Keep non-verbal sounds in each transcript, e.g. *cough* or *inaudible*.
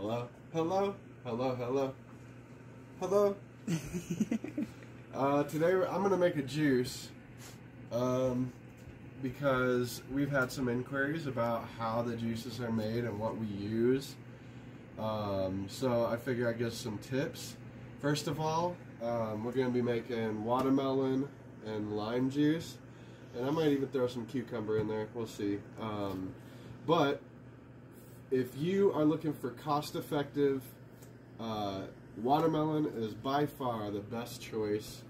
Hello? Hello? Hello, hello? Hello? *laughs* uh, today I'm going to make a juice um, because we've had some inquiries about how the juices are made and what we use. Um, so I figure I'd give some tips. First of all, um, we're going to be making watermelon and lime juice. And I might even throw some cucumber in there. We'll see. Um, but if you are looking for cost-effective, uh, watermelon is by far the best choice,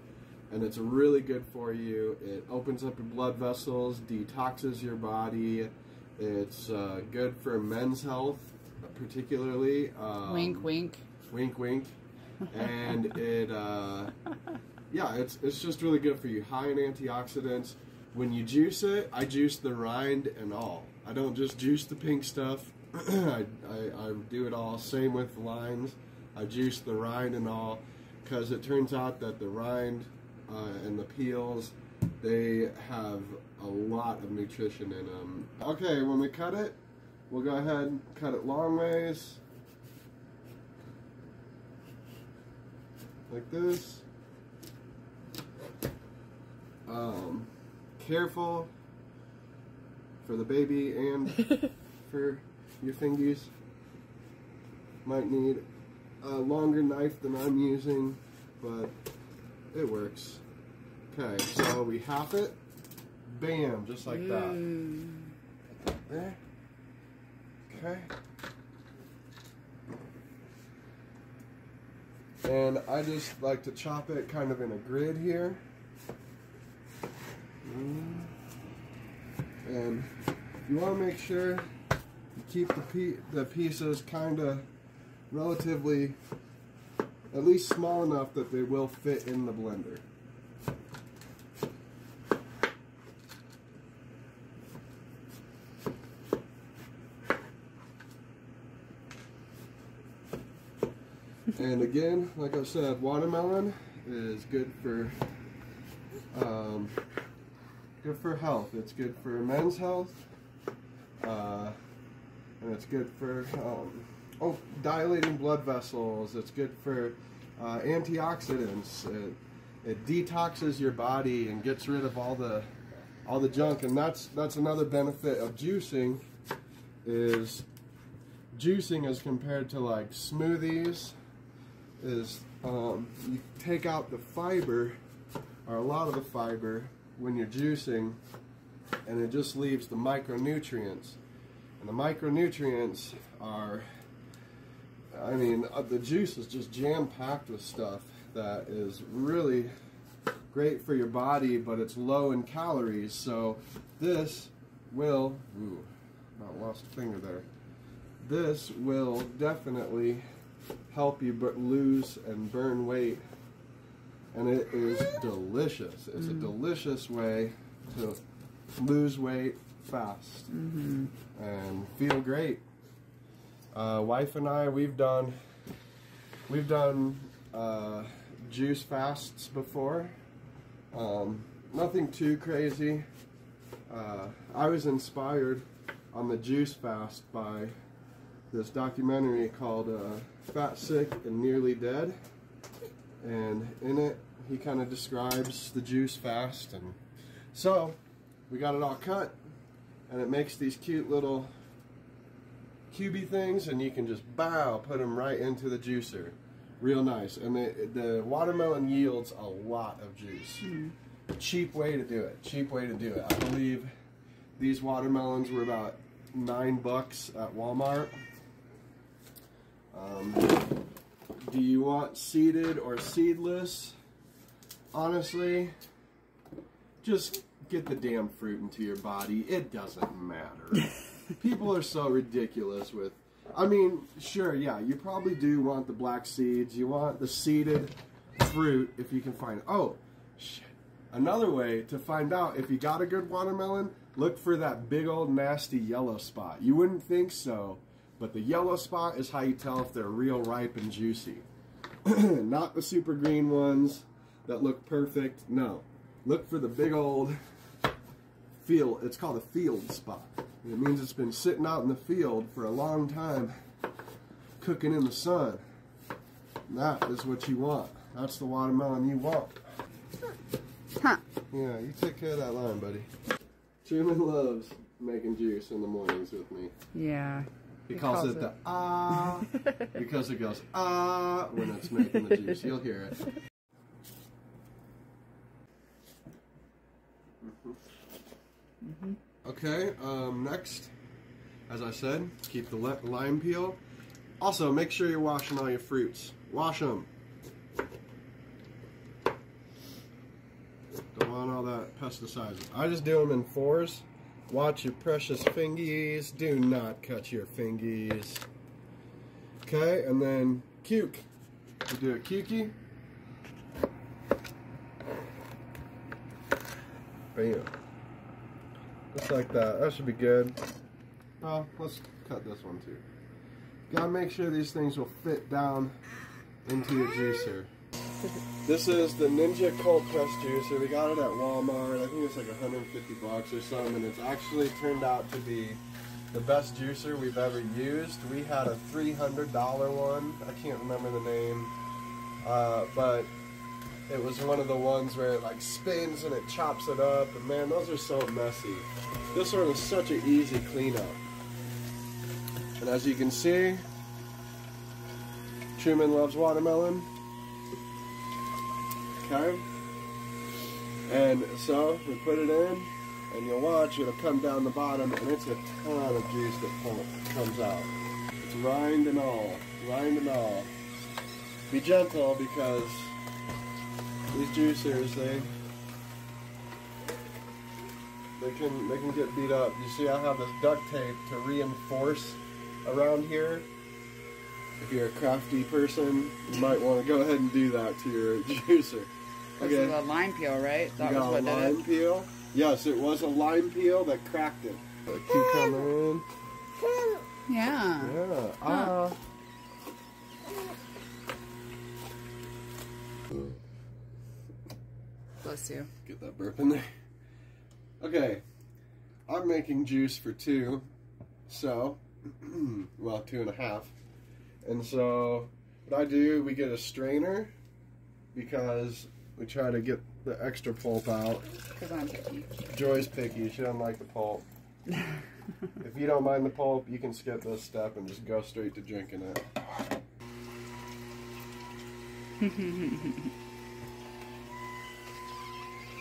and it's really good for you. It opens up your blood vessels, detoxes your body. It's uh, good for men's health, particularly. Um, wink, wink. Wink, wink. And *laughs* it, uh, yeah, it's it's just really good for you. High in antioxidants. When you juice it, I juice the rind and all. I don't just juice the pink stuff. *clears throat* I, I, I, do it all. Same with limes. I juice the rind and all because it turns out that the rind uh, and the peels they have a lot of nutrition in them. Okay, when we cut it, we'll go ahead and cut it long ways. Like this. Um, careful for the baby and *laughs* for your fingies. Might need a longer knife than I'm using, but it works. Okay, so we half it. Bam, just like mm. that. There. Okay. And I just like to chop it kind of in a grid here. Mm. And you want to make sure keep the, the pieces kind of relatively at least small enough that they will fit in the blender. and again, like I said, watermelon is good for um, good for health. It's good for men's health. It's good for um, oh dilating blood vessels. It's good for uh, antioxidants. It, it detoxes your body and gets rid of all the all the junk. And that's that's another benefit of juicing is juicing as compared to like smoothies is um, you take out the fiber or a lot of the fiber when you're juicing and it just leaves the micronutrients and the micronutrients are, I mean, uh, the juice is just jam-packed with stuff that is really great for your body, but it's low in calories. So this will, ooh, about lost a finger there. This will definitely help you but lose and burn weight. And it is delicious. It's mm. a delicious way to lose weight fast mm -hmm. and feel great. Uh, wife and I, we've done we've done uh, juice fasts before. Um, nothing too crazy. Uh, I was inspired on the juice fast by this documentary called uh, Fat, Sick, and Nearly Dead. And in it, he kind of describes the juice fast. And so, we got it all cut and it makes these cute little cubey things and you can just bow put them right into the juicer. Real nice. And the, the watermelon yields a lot of juice. Mm. cheap way to do it. Cheap way to do it. I believe these watermelons were about nine bucks at Walmart. Um, do you want seeded or seedless? Honestly just get the damn fruit into your body. It doesn't matter. *laughs* People are so ridiculous with. I mean, sure, yeah, you probably do want the black seeds. You want the seeded fruit if you can find. Oh, shit. Another way to find out if you got a good watermelon, look for that big old nasty yellow spot. You wouldn't think so, but the yellow spot is how you tell if they're real ripe and juicy. *clears throat* Not the super green ones that look perfect. No. Look for the big old field, it's called a field spot. It means it's been sitting out in the field for a long time cooking in the sun. That is what you want. That's the watermelon you want. Huh. Yeah, you take care of that line, buddy. Truman loves making juice in the mornings with me. Yeah. He, He calls, calls it, it- the ah because it goes ah when it's making the juice. You'll hear it. *laughs* Okay, um, next, as I said, keep the li- lime peel. Also, make sure you're washing all your fruits. Wash them. Don't want all that pesticides. I just do them in fours. Watch your precious fingies. Do not cut your fingies. Okay, and then cuke. We do a cukey. Bam. Just like that. That should be good. Oh, let's cut this one too. Gotta make sure these things will fit down into your juicer. This is the Ninja Cold Press Juicer. We got it at Walmart. I think it's like 150 bucks or something. And it's actually turned out to be the best juicer we've ever used. We had a $300 one. I can't remember the name. Uh, but it was one of the ones where it like spins and it chops it up. And man, those are so messy. This one is such an easy cleanup. And as you can see, Truman loves watermelon. Okay? And so we put it in, and you'll watch it'll come down the bottom, and it's a ton of juice that comes out. It's rind and all, rind and all. Be gentle because these juicers they they can they can get beat up. You see, I have this duct tape to reinforce around here. If you're a crafty person, you might want to go ahead and do that to your *laughs* juicer. This is a lime peel, right? That was what a did lime it. peel. Yes, it was a lime peel that cracked it. A cucumber in. Yeah. Yeah. Ah. Bless you. Get that burp in there. Okay. I'm making juice for two. So, *clears throat* well, two and a half. And so, what I do, we get a strainer because we try to get the extra pulp out. Because I'm picky. Joy's picky. She doesn't like the pulp. *laughs* if you don't mind the pulp, you can skip this step and just go straight to drinking it. *laughs*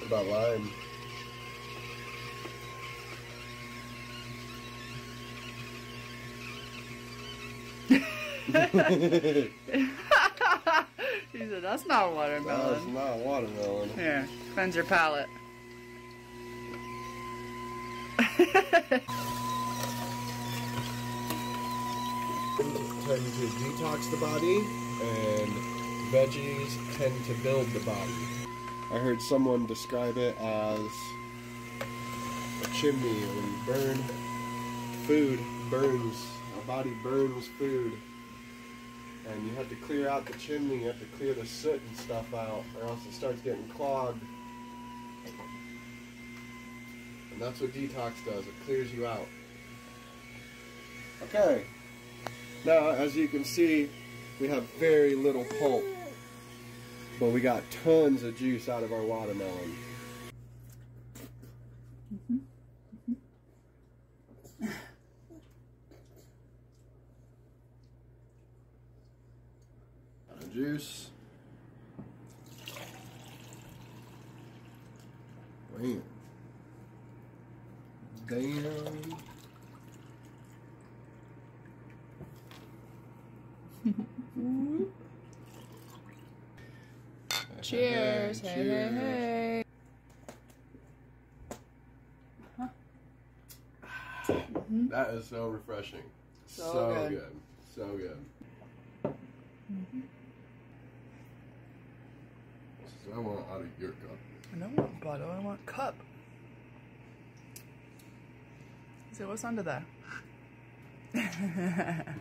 About lime? *laughs* He said, that's not watermelon. That's not watermelon. Here, cleanse your palate. tend to detox the body, and veggies tend to build the body. I heard someone describe it as a chimney. When you burn food burns our body burns food. And you have to clear out the chimney you have to clear the soot and stuff out or else it starts getting clogged. And that's what detox does it clears you out. Okay. Now, as you can see, we have very little pulp, but we got tons of juice out of our watermelon. Got our juice. Bam. Damn. *laughs* Cheers. Hey, hey, hey. That is so refreshing. So, So good. good. So good. So I want out of your cup. I don't want bottle, I want cup. So what's under there? *laughs*